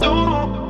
do.